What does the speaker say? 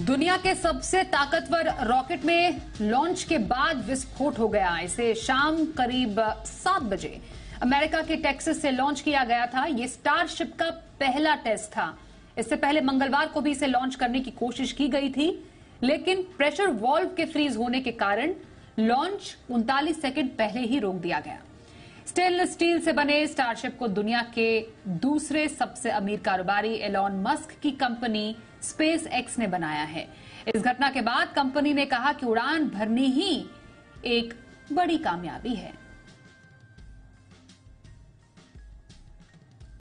दुनिया के सबसे ताकतवर रॉकेट में लॉन्च के बाद विस्फोट हो गया। इसे शाम करीब सात बजे अमेरिका के टेक्सास से लॉन्च किया गया था। ये स्टारशिप का पहला टेस्ट था। इससे पहले मंगलवार को भी इसे लॉन्च करने की कोशिश की गई थी, लेकिन प्रेशर वॉल्व के फ्रीज होने के कारण लॉन्च उनतालीस सेकेंड पहले ही रोक दिया गया। स्टेनलेस स्टील से बने स्टारशिप को दुनिया के दूसरे सबसे अमीर कारोबारी एलॉन मस्क की कंपनी स्पेस एक्स ने बनाया है। इस घटना के बाद कंपनी ने कहा कि उड़ान भरनी ही एक बड़ी कामयाबी है।